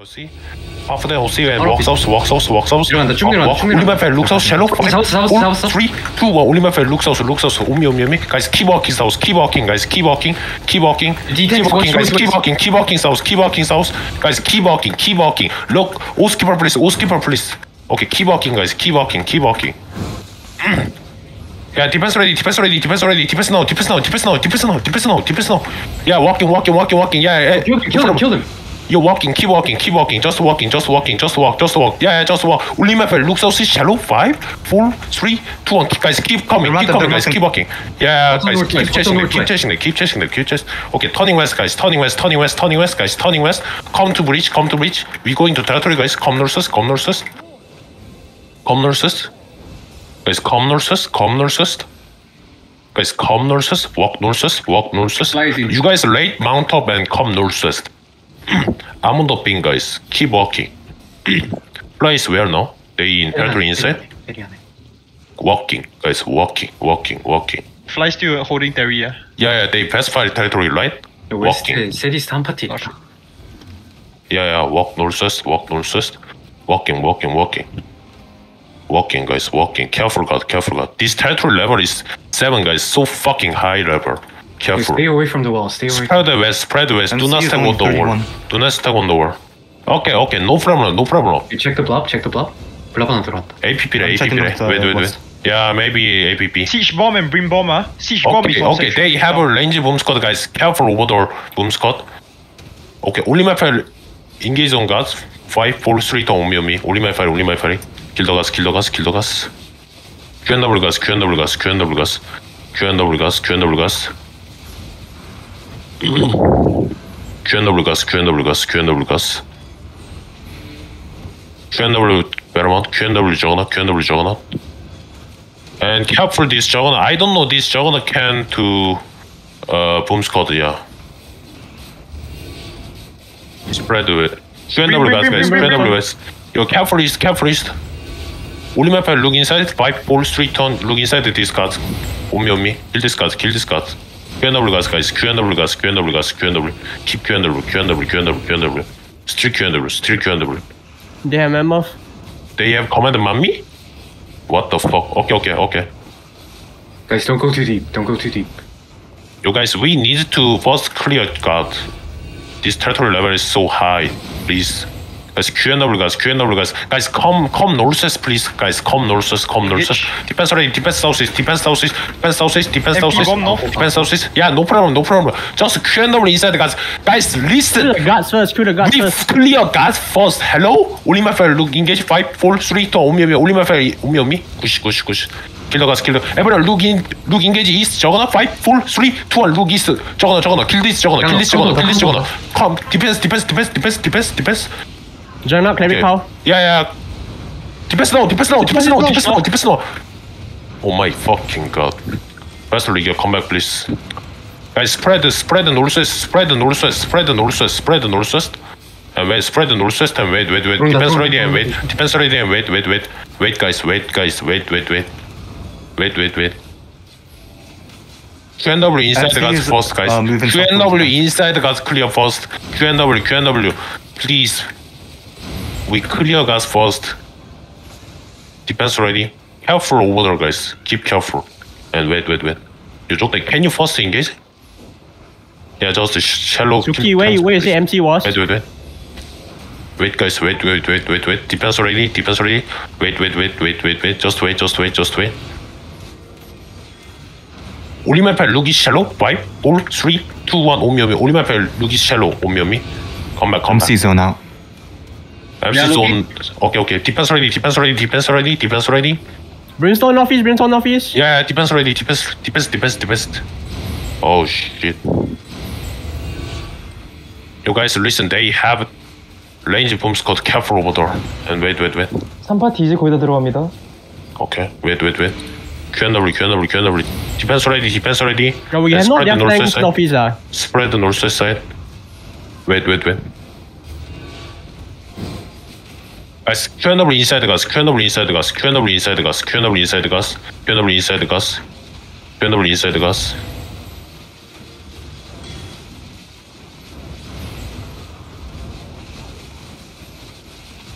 aussi. En fait, aussi, walksaus, walksaus, walksaus. Ulimäfe, luksaus, shallow. One, three, two, uh, one. Ulimäfe, luksaus, luksaus, umi, umi, umi. Guys, keep walking, saus, keep walking, guys, keep walking, keep walking, keep walking, guys, keep walking, keep walking, saus, keep walking, saus. Guys, keep walking, keep walking. Look, all skipper, please, all skipper, please. Okay, keep walking, guys, keep walking, keep walking. Yeah, defense ready, defense ready, defense ready, defense now, defense now, defense now, defense now, defense now, defense now. Yeah, walking, walking, walking, walking. Yeah, yeah. Kill them, kill them. You're walking, keep walking, keep walking, just walking, just walking, just walk, just walk. Yeah, yeah, just walk. Only my friend, look so see shallow. Five, four, three, two, one. Guys, keep coming, keep coming, guys, keep walking. Yeah, guys, keep chasing them, west? What's on keep chasing keep chasing keep chasing. Okay, turning west, guys, turning west, turning west, turning west, guys, turning west. Come to bridge, come to bridge. We go into territory, guys. Come nurses, come nurses. come nurses. Guys, come nurses, come nurses. Guys, come nurses, walk nurses, walk nurses. You guys late mount up and come north. I'm on the ping, guys. Keep walking. Place where now? They in territory inside? 베리하네. Walking, guys. Walking, walking, walking. Fly still holding Terry, yeah. Yeah, yeah. They pacified territory, right? Walking. 웨스트 세디스트 한 파티. Yeah, yeah. Walk northwest. Walk northwest. Walking, walking, walking. Walking, guys. Walking. Careful, guys. Careful, guys. This territory level is seven, guys. So fucking high level. Careful. Stay away from the wall. Stay away. Spread west. Spread west. Do not step on the wall. 31. Do not step on the wall. Okay, okay. No problem. No problem. You check the blob. Check the blob. 블랍 하나 들어왔다. APP래, APP래. the Wait, wait, wait. Yeah, maybe APP. Siege bomb and brim bomb, ah. Siege bomb is Okay, okay. They have a range boom squad, guys. Careful over the boom squad. Okay, only my file. Engage on guys. 5, 4, 3, 더 오미 오미. only my file, only my file. 길더 가스, 길더 가스, 길더 가스. QNW 가스, QNW 가스, QNW 가스. QNW 가스, QNW 가스. QNW gas, QNW gas, QNW gas. QNW Vermont, QNW Juggernaut, QNW Juggernaut. And careful this Juggernaut. I don't know this Juggernaut can to uh, Boom Squad, yeah. Spread it. QNW gas, guys, QNW gas. Yo, careful east, careful east. Only map I look inside, 5, 4, 3, turn, look inside this card. Omi, Omi, kill this card, kill this card. QNW guys, guys, QNW guys, QNW guys, QNW. Keep QNW, QNW, QNW, QNW. Still QNW, still QNW. They have mammoth. They have command mommy? What the fuck? Okay, okay, okay. Guys, don't go too deep. Don't go too deep. You guys, we need to first clear God. This territory level is so high. Please. Guys, QNW guys, QNW guys. Guys, come come northwest, please. Guys, come northwest, come northwest. Defense ready, defense southeast, defense southeast, defense southeast, defense MP southeast. bomb, no? Defense southeast. Yeah, no problem, no problem. Just QNW inside, guys. Guys, listen. Kill the guards first. Kill the guards We first. clear guys first. Hello? Only my fire look engage five, four, three, two. Omi omi. Only my fire omi omi. Push, push, push. Kill the guys, kill the. Everyone look in, look engage east. Juggernaut five, four, three, two, one. Look east. Juggernaut, Juggernaut. Kill this Juggernaut. Kill this Juggernaut. Kill this Juggernaut. Come, defense, defense, defense, defense, defense, defense. Juggernaut, cleric Okay. power. Yeah, yeah. Defense now, defense now, defense now, defense now, defense now. Oh my fucking god. Vessel League, come back, please. Guys, spread the spread the northwest, spread the northwest, spread the northwest, spread the northwest. And wait, spread the northwest and wait, wait, wait. Bring Defense ready and wait. Defense ready and wait, wait, wait. Wait, guys, wait, guys, wait, wait, wait. Wait, wait, wait. QNW inside the Actually, guys first, guys. uh, QNW inside the guys clear first. QNW, QNW, please. We clear gas first. Defense ready. Careful over there, guys. Keep careful. And wait, wait, wait. You don't think, can you first engage? Yeah, just sh- shallow. Suki, where you, where you MC was? Wait, wait, wait. Wait, guys, wait, wait, wait, wait, wait. Defense ready, defense ready. Wait, wait, wait, wait, wait, wait. Just wait, just wait, just wait. Only my pal, look is shallow. Five, four, three, two, one. Omi, omi. Only my pal, look is shallow. Omi, omi. Come back, come back. MC zone out. MC Yeah, zone. Okay, okay. Defense ready, defense ready, defense ready, defense ready. Brimstone northeast. Brimstone northeast. Yeah, defense ready, defense, defense, defense, defense. Oh shit. You guys listen, they have range boom squad careful over there. And wait, wait, wait. 3파티 이제 거의 다 들어갑니다. Okay, wait, wait, wait. QNW, QNW, QNW. Defense ready, defense ready. Yeah, we And have not spread the left northwest flank side. northeast. ah. Spread the northwest side. Wait, wait, wait. Guys, QNW inside the gas, QNW inside the gas, QNW inside the gas, QNW inside the gas, QNW inside the gas, QNW inside the gas.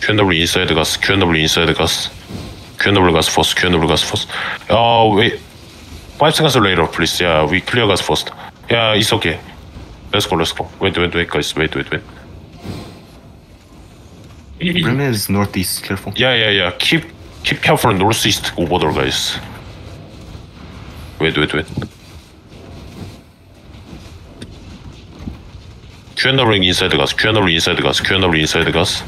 QNW inside gas, QNW inside gas. QNW gas first, QNW gas first. Oh, wait. Five seconds later, please. Yeah, we clear gas first. Yeah, it's okay. Let's go, let's go. Wait, wait, wait, guys. Wait, wait, wait. Mm-hmm. Brim is northeast, careful. Yeah, yeah, yeah. Keep keep careful northeast over there, guys. Wait, wait, wait. QNW inside the gas, QNW inside the gas, QNW inside the gas.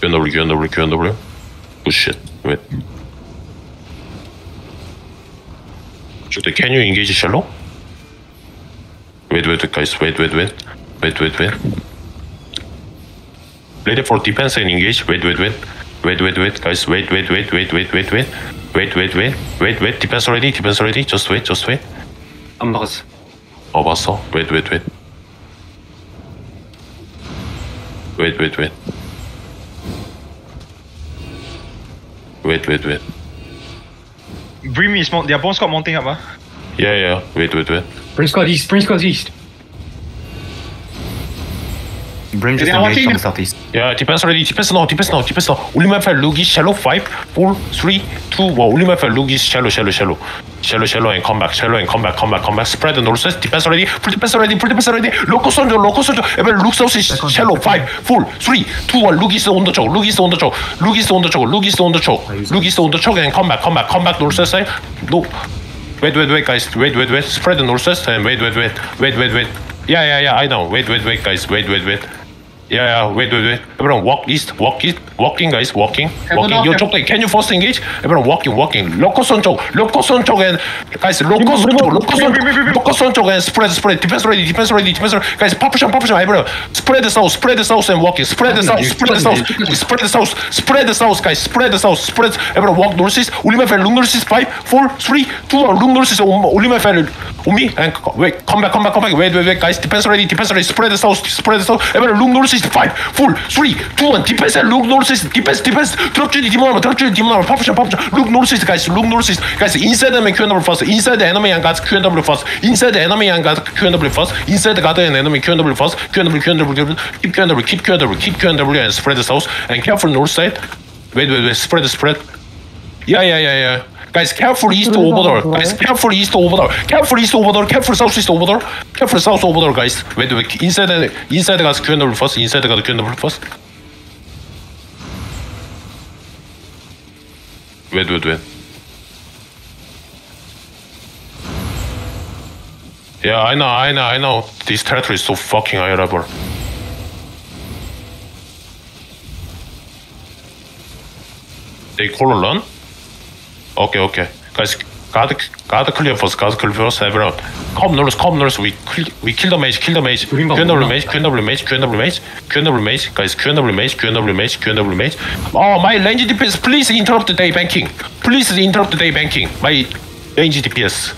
QNW, QNW, QNW. Good shit. Wait. Should I, can you engage shallow? Wait, wait, guys. Wait, wait, wait. Wait, wait, wait Ready for defense and engage. Wait, wait, wait. Wait, wait, wait, guys. Wait, wait, wait, wait, wait, wait, wait. Wait, wait, wait. Wait, wait. Defense already. Defense already. Just wait, just wait. 안 막았어. 어, 봤어. Wait, wait, wait. Wait, wait, wait. Wait, wait, wait. Brim is mount. Their bomb squad mounting up. Ah. Yeah, yeah. Wait, wait, wait. Bring squad east. Bring squad east. Brim just engaged on the southeast. Yeah, defense already. Defense now, defense now, defense now. Ulimafa Lugi shallow 5, 4, 3, 2, 1. Ulimafa Lugi shallow, shallow, shallow. Shallow, shallow, and come back, shallow, and come back, come back, come back. Spread the northwest. Defense already. Full defense already, full defense already. Local soldier, local soldier. Everyone eh looks out. Shallow 5, 4, 3, 2, 1. Lugi is on the choke, Lugi is on the choke, Lugi is on the choke, Lugi is on the choke. Lugi on the choke, and come back, come back, come back, northwest side. Eh? No. Wait, wait, wait, guys. Wait, wait, wait. Spread the northwest and wait, wait, wait. Wait, wait, wait. Yeah, yeah, yeah. I know. Wait, wait, wait, guys. Wait, wait, wait. Yeah, yeah, wait, wait, wait. Everyone walk east, walk east, walking, guys, walking, walking. on, 이쪽 can you first engage? Everyone walking, walking. 로커선 쪽, 로커선 쪽 and guys, 로커선 쪽, 로커선, 로커선 쪽 and spread, spread. Defense ready, defense ready, defense ready. Guys, population, population. Everyone spread the south, spread the south and walking. Spread the south, spread the south, spread the south, spread the south, guys. Spread the south, spread. Everyone walk northeast. 올리면 펠, 룩 northeast. Five, four, three, two, one. 룩 northeast. 올리면 펠, 오미 and wait, come back, come back, come back. Wait, wait, wait, guys. Defense ready, defense ready. Spread the south, spread the south. Everyone 룩 northeast. Five, four, three, чуван, типесен, лук нурсист, типес, типес, тръпчени димлама, тръпчени димлама, папша, папша, лук нурсист, кайс, лук нурсист, кайс, инсайд еме кюендабли фас, инсайд енаме янгат, кюендабли фас, инсайд енаме янгат, кюендабли фас, инсайд гата енаме кюендабли фас, кюендабли, кюендабли, keep кюендабли, keep кюендабли, keep кюендабли, and spread the south, and careful north side, wait, wait, wait, spread, spread, yeah, yeah, yeah, yeah, Guys, careful east over there. Guys, careful east over there. Careful east over there. Careful south southeast over there. Careful south over there, guys. Wait, wait. Inside, inside, guys. Q and first. Inside, guys. Q and first. Wait, wait, wait. Yeah, I know, I know, I know. This territory is so fucking high level. They call a run? Okay, okay. Guys, guard, guard clear first, guard clear first, everyone. Come north, come north. We, kill- we kill the mage, kill the mage. QNW mage, QNW mage, QNW mage, QNW mage. Guys, QNW mage, QNW mage, QNW mage. Oh, my range DPS, please interrupt the day banking. Please interrupt the day banking. My range DPS.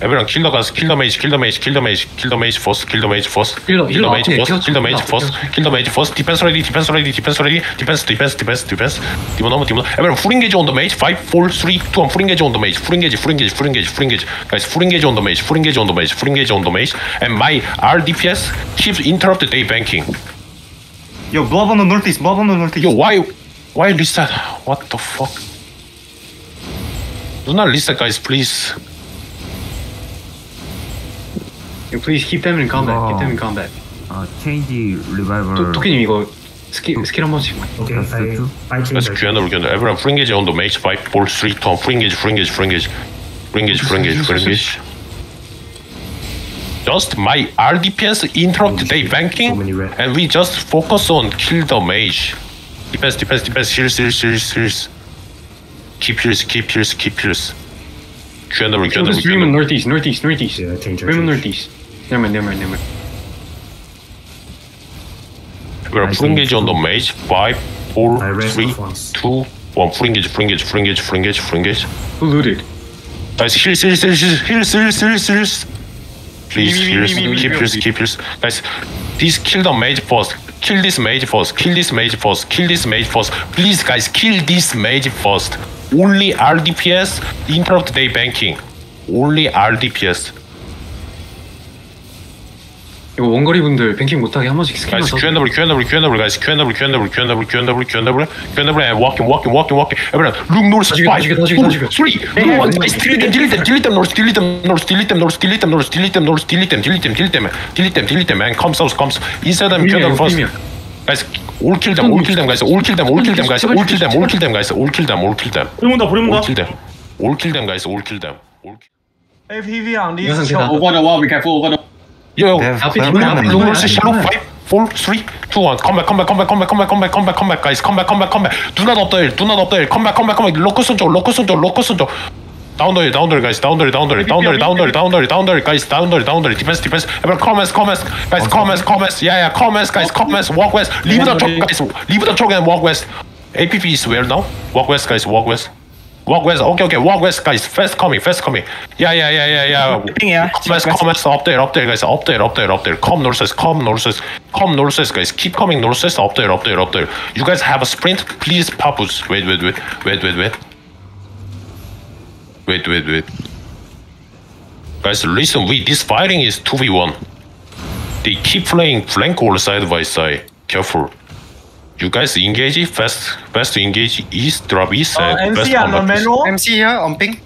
Everyone, kill the kill the mage, kill the mage, kill the mage, kill the mage first, kill the mage first, Kill the- kill the kill mage first, kill- the mage first, kill- the mage first. Defense ready, defense ready, defense ready, defense, defense, defense, defense. Demon over, demon. Everyone, full engage on the mage. Five, four, three, two, one. Full engage on the mage. Full engage, full engage, full engage, full engage. Guys, full engage on the mage. Full engage on the mage. Full engage on the mage. And my RDPS keeps interrupt day banking. Yo, blob on the northeast, blob on the northeast. Yo, why, why reset? What the fuck? Do not reset, guys, please. Yo, Please keep them in combat. Keep them in combat. 아, 체인지 리바이벌 도, 도끼님 이거 스킬 스킬 한 번씩. Okay, That's I, good too. I Let's change that. QNW, QNW. Everyone, full engage on the mage. Five, four, three, two, one. Full engage, full engage, full engage. Full engage, full engage, full engage. Just my RDPS interrupt day banking, So many red. and we just focus on kill the mage. Defense, defense, defense. Heals, heals, heals, heals. Keep heals, keep heals, keep heals. QNW, Kill QNW, this Dream QNW. northeast, northeast, northeast. Yeah, I change, I Dream change. northeast. Never mind, never mind, never mind. We're full engage on the mage. Five, four, I raised three, off two, one. Full engage, full engage, full engage, full engage, full engage. Who looted? Guys, heals, heals, heals, heals, heals, heals, heals. Please, heals, me, keep me, heals, keep heals. Guys, please kill the mage first. Kill this mage first. Kill this mage first. Kill this mage first. Please, guys, kill this mage first. Only RDPS interrupt day banking. Only RDPS. 이거 원거리 분들 뱅킹 못하게 한 번씩 Guys, 써. QNW, QNW, QNW, guys, QNW, QNW, QNW, QNW, QNW, QNW, and walking, walking, walking, walking. Everyone, look north, five, three, two, one. Guys, delete them, delete them, delete them, north, delete them, north, delete them, north, delete them, north, delete them, north, delete them, delete them, delete them, delete them, delete them, and come south, comes inside them, QNW first. Guys, all kill them, all kill them, guys, all kill them, all kill them, guys, all kill them, all kill them, guys, all kill them, all kill them, 온다 브림 all kill them, all kill them, guys, all kill them. all kill- APV on 이거 this 상태다. Over the wall, be careful over the Yo, after shallow 5, 4, 3, 2, 1. Come back, come back, come back, come back, come back, come back, come back, come back, guys. Come back, come back, come back. Do not up the hill, do not up the hill. Come back, come back, come back. Locus on Joe, locus on Joe, locus on Joe. Down the hill, down the hill, guys. Down the hill, down the hill, down the hill, down the hill, down the hill, down the hill, guys. Down the hill, down the hill. Defense, defense. Everyone, commerce, commerce. Guys, commerce, commerce. Yeah, yeah, commerce, guys. Commerce, walk west. Leave the choke, guys. Leave the choke and walk west. APP is where now? Walk west, guys. Walk west. Walk west. Okay, okay. Walk west, guys. Fast coming. Fast coming. Yeah, yeah, yeah, yeah, yeah. yeah. Comments, comments. Up there, up there, guys. Up there, up there, up there. Come north west. Come north west. Come north west, guys. Keep coming north west. Up there, up there, up there. You guys have a sprint. Please, Papus. Wait, wait, wait, wait, wait, wait. Wait, wait, wait. Guys, listen, we this fighting is 2v1. They keep playing flank or side by side. Careful. You guys engage it fast fast to engage east, drop east, uh, and fast MC on the manual MC here on ping.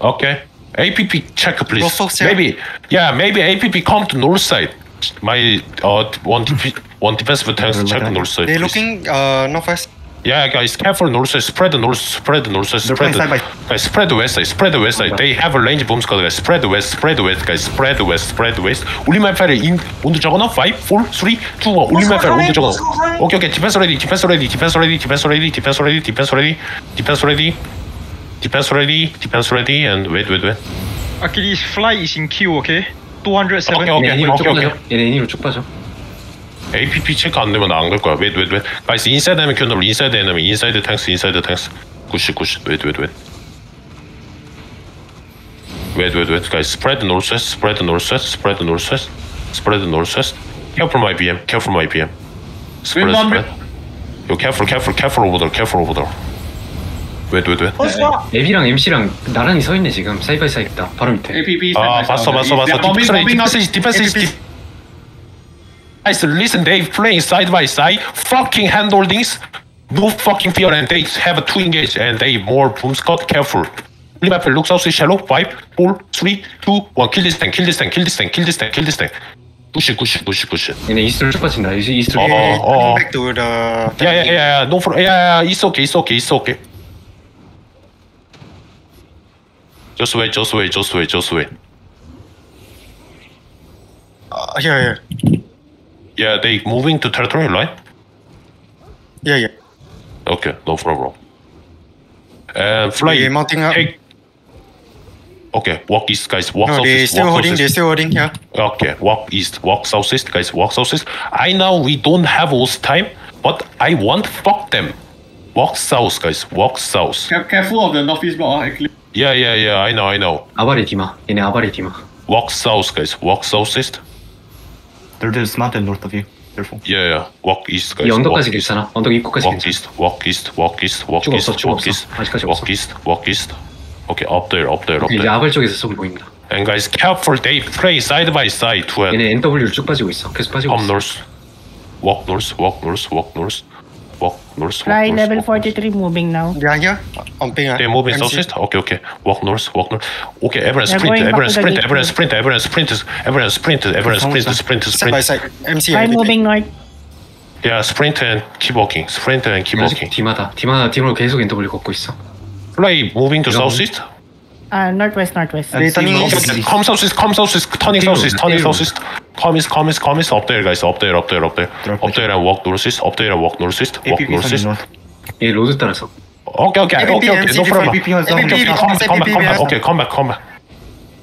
Okay. APP check please. Go yeah. Maybe yeah, maybe APP come to north side. My uh one def- one defensive tanks They're check looking- north side. They're please. looking uh northwest. Yeah, guys, careful north side. Spread the north, spread the north side, They're spread playing the, side by- guys, spread the west side, spread the west side. They have a range boom squad, guys. Spread the west, spread the west, guys. Spread the west, spread the west. 우리말 패를 인 온도 적어놔. 5, 4, 3, 2, 1. 우리말 패를 온도 적어놔. 오케이, 오케이. 디펜스 레디, 디펜스 레디, 디펜스 레디, 디펜스 레디, 디펜스 레디, 디펜스 레디, 디펜스 레디, 디펜스 레디, 디펜스 레디, and wait, wait, wait. Achilles fly is in queue, okay? 207. Okay, 얘네 okay, 애니로 쭉 okay, 빠져. okay. 얘네 애니로 쭉 빠져. APP 체크 안 되면 나 안 갈 거야. 웨이트 웨이트 웨이트. 나이스 인사이드 하면 큐너블 인사이드 에너미 인사이드 탱스 인사이드 탱스. 굿시 굿시 웨이트 웨이트 웨이트. Wait, wait, wait, guys. Spread northwest, spread northwest, spread northwest, spread northwest. Careful my BM, careful my BM. Spread, spread. Yo, careful, careful, careful over there, careful over there. Wait, wait, wait. 앱이랑 MC랑 나란히 서 있네 지금 사이바이 사이다 바로 밑에. 아 봤어 봤어 봤어. 디펜스 디펜스 디펜스 Guys, listen, they playing side by side, fucking hand holdings, no fucking fear, and they have a two engage, and they more boom scout, careful. Remember, looks out, shallow, five, four, three, two, one, kill this thing, kill this thing, kill this thing, kill this thing, kill this thing. Push it, push it, push it, push it. 얘네 이스트로 쭉 빠진다. 이스- 이스트로. 어, 어, 어. Back to the. Yeah, yeah, yeah, yeah, no, for, yeah, yeah, it's okay, it's okay, it's okay. Just wait, just wait, just wait, just wait. Uh, here, here. Yeah, they moving to territory line? Yeah, yeah. Okay, no problem. And fly. They mounting up. Take. Okay, walk east, guys. Walk No, they southeast. still walk holding. They're southeast. still holding here. Okay, walk east. Walk southeast, guys. Walk southeast. I know we don't have all time, but I want fuck them. Walk south, guys. Walk south. Careful of the northeast block. Actually. Yeah, yeah, yeah. I know, I know. 아바리 디마. 얘네 아바리 디마. Walk south, guys. Walk southeast. They're dismounted north of you. Careful. Yeah, yeah. Walk east, guys. 이 walk 언덕까지 east. 괜찮아. 언덕 입구까지 Walk 괜찮아. east, walk east, walk east, walk 쭉 east, 없어, 쭉 walk 없어. east, 아직까지 walk 없어. east, walk east. Okay, up there, up there, up 이제 there. 아발 쪽에서 쏘기 보인다. And guys, careful. They play side by side to 얘네 NW로 쭉 빠지고 있어. 계속 빠지고 come 있어. north. Walk north, walk north, walk north, walk north. Fly walk north, level walk north. 43 moving now. They are here on ping. ah. They moving MC. southeast. Okay, okay. Walk north, walk north. Okay, everyone They're sprint, going back everyone to the sprint, gate everyone now. sprint, everyone sprint, everyone sprint, everyone sprint, sprint, Side by sprint. side. MC. Fly ah, moving north. Yeah, sprint and keep walking. Sprint and keep 아직 walking. 디마다. 디마 디마로 계속 NW 걷고 있어. Fly moving to southeast. Uh, northwest, northwest. And turning 가면서 가면서 가면서 업데이트가 있어 업데이트 업데이트 업데이트 업데이트랑 워크 누를 수 있어 업데이트랑 워크 누를 수 있어 워크 누를 수 있어 예 로드 따라서 오케이 오케이 오케이 오케이 노프라마 오케이 컴백 컴백 오케이 컴백 컴백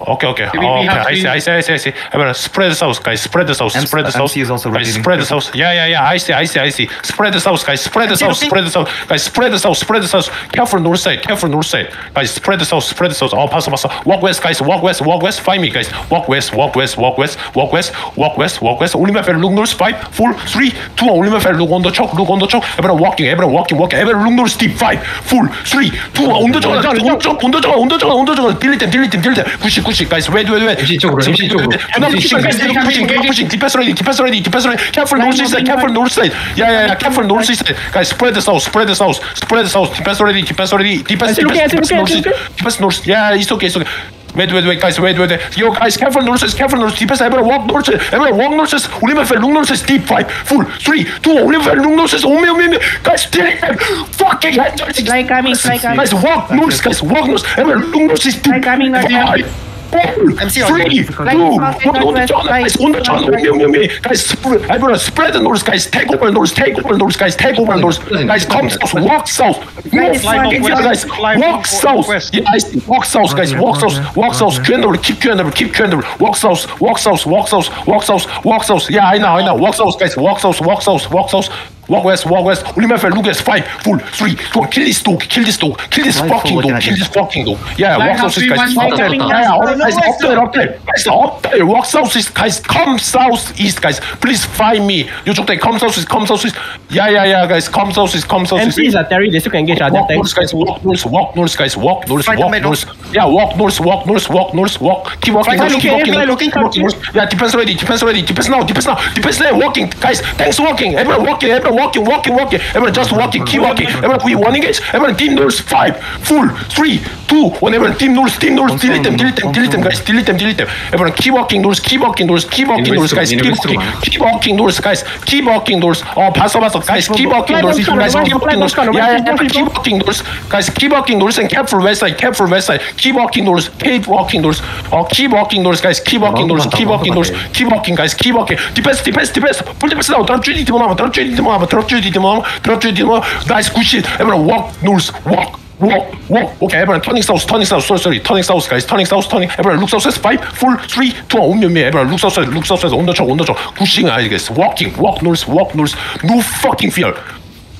Okay, okay. Oh, okay. I see, I see, I see, I see. I mean, spread south, guys. Spread the sauce. Spread the sauce. Guys, spread the sauce. Yeah, yeah, yeah. I see, I see, I see. Spread the sauce, guys. Spread the sauce. Spread the sauce, Guys, spread the sauce. Spread the sauce. Careful north side. Careful north side. Guys, spread the sauce. Spread the sauce. Oh, pass, pass. Walk west, guys. Walk west. Walk west. Find me, guys. Walk west. Walk west. Walk west. Walk west. Walk west. Walk west. Only my friend, look north. Five, four, three, two. Only my friend, look on the chalk. Look on the chalk. Everyone walking. Everyone walking. Walking. Everyone look north. Deep. Five, four, three, two. On the chalk. On the chalk. On the chalk. On the chalk. On the chalk. Delete them. Delete them. Delete them. 99 pushing, guys. wait, wait, wait. MC 쪽으로, MC Pushing, Keep pushing, guys. Keep pushing, keep pushing. Defense ready, defense ready, defense ready. Careful north side, careful north side. Yeah, yeah, yeah. Careful north side, guys. Spread the south, spread the south, spread the south. Defense ready, defense ready, defense, defense, defense north, defense north. Yeah, it's okay, it's okay. Wait, wait, wait, guys, wait, wait, wait. Yo, guys, careful nurses, careful nurses, deepest, everyone walk nurses, everyone walk north nurses, Ulima fell, long nurses, deep five, full, three, two, Ulima fell, lung nurses, oh, my, oh, my, oh, me, guys, delete them, fucking head. Like coming, like coming. Guys, walk north, guys, walk nurses, everyone, lung nurses, deep. five. Four, MC three, two, one, north, on the northwest, John, guys, on the John. Guys, spread, everyone spread the north, guys, take over north, take over north, guys, take over north. Guys, come south, walk south. Move, Fly fucking northwest, guys, walk south. I. Walk south, guys, walk south, walk south. Q&W, keep Q&W, keep Q&W. Walk south, walk south, walk south, walk south, walk south. Yeah, I know, I know. Walk south, guys, walk south, walk south, walk south. Walk west, walk west. Ulimefe, Lucas, five, full, three, So kill this dog, kill this dog, kill this Right fucking dog, kill this fucking dog. Yeah, walk south, six guys. Up there, yeah, up there, up there, up there. Guys, up there, walk south, six guys. Come south, east guys. Please find me. You took the come south, east, come south, east. Yeah, yeah, yeah, guys. Come south, east, come south, east. MCs are Terry, they still can get at that Walk north, guys. Walk north, walk north, guys. Walk north, walk middle. north. Yeah, walk north, walk north, walk north, walk. Keep walking, keep walking, keep walking. Yeah, depends already, depends already, depends now, depends now, depends there, walking, guys. Thanks, walking. Everyone walking, everyone walking, walking, walking. Everyone just walking, keep walking. Everyone we warning it. Everyone team nuls five, full, three, two, one. Everyone team nuls, team nuls, delete them, delete them, delete them, guys, delete them, delete them. Everyone keep walking nuls, keep walking nuls, keep walking nuls, guys, keep walking, keep walking nuls, guys, keep walking nuls. Oh, pass over, guys, keep walking nuls, guys, keep walking nuls. Yeah, yeah, yeah, keep walking nuls, guys, keep walking nuls and careful west side, careful west side, keep walking nuls, keep walking nuls. Oh, keep walking nuls, guys, keep walking nuls, keep walking nuls, keep walking, guys, keep walking. Defense, defense, defense. Pull defense now. Don't you need to move? Don't you need to move? Mama. Drop GD to mama. Drop GD to mama. Nice, good. Everyone walk north. Walk. Walk, walk. Okay, everyone turning south, turning south. Sorry, sorry, turning south, guys. Turning south, turning. Everyone look south. Five, four, three, two. On me. Everyone look south, look south. On the chalk, on the chalk. Pushing, guess. Walking, walk north, walk north. No fucking fear.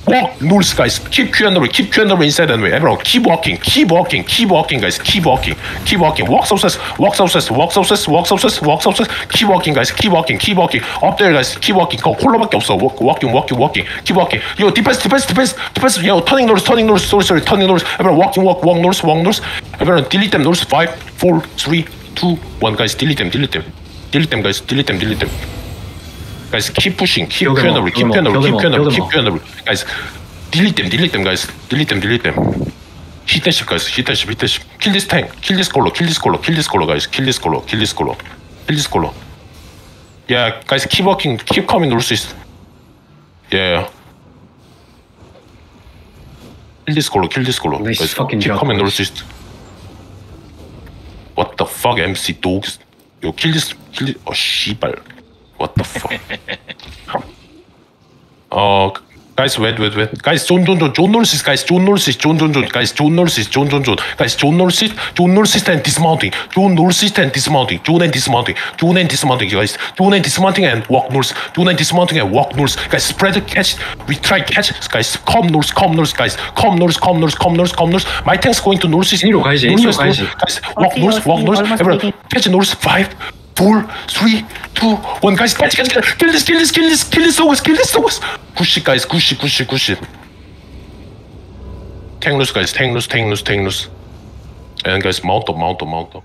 Walk north, guys. Keep Q&W, keep Q&W inside and way. Everyone, keep walking, keep walking, keep walking, guys. Keep walking, keep walking. Walk southwest, walk southwest, walk southwest, walk southwest, walk southwest. Keep walking, guys. Keep walking, keep walking. Up there, guys. Keep walking. 거 콜로밖에 없어. Walk, walking, walking, walking. Keep walking. Yo, defense, defense, defense, defense. Yo, turning north, turning north. Sorry, sorry, turning north. Everyone, walking, walk, walk north, walk north. Everyone, delete them. North. Five, four, three, two, one. Guys, delete them, delete them, delete them, guys. Delete them, delete them. Guys, keep pushing, keep kill keep Q&W, keep them keep Q&W. Guys, delete them, delete them, guys. Delete them, delete them. Hit that shit, guys. Hit that shit, hit that shit. Kill this tank. Kill this color. Kill this color. Kill this color, guys. Kill this color. Kill this color. Kill this color. Yeah, guys, keep working. Keep coming north east. Yeah. Kill this color. Kill this. Nice guys, keep coming guys. north east. What the fuck, MC dogs? Yo, kill this. Kill this. Oh, 씨발. What the fuck? oh, guys, wait, wait, wait. Guys, John, John, John, John Norris, guys, John Norris, John, John, John, guys, John Norris, John, John, John, guys, John Norris, John Norris and dismounting, John Norris and dismounting, John and dismounting, John and dismounting, guys, John and dismounting and walk Norris, John and dismounting and walk Norris, guys, spread the catch, we try catch, guys, come Norris, come Norris, guys, come Norris, come Norris, come Norris, come Norris, my tank's going to Norris, Norris, guys, Noise, guys. Guys, walk Norris, walk Norris, everyone, catch Norris, five, four, three, two, one. Guys, catch, catch, catch. Kill this, kill this, kill this, kill this August, kill this August. Good shit, guys. Good shit, good shit, good shit. Tank loose, guys. Tank loose, tank loose, tank loose. And guys, mount up, mount up, mount up.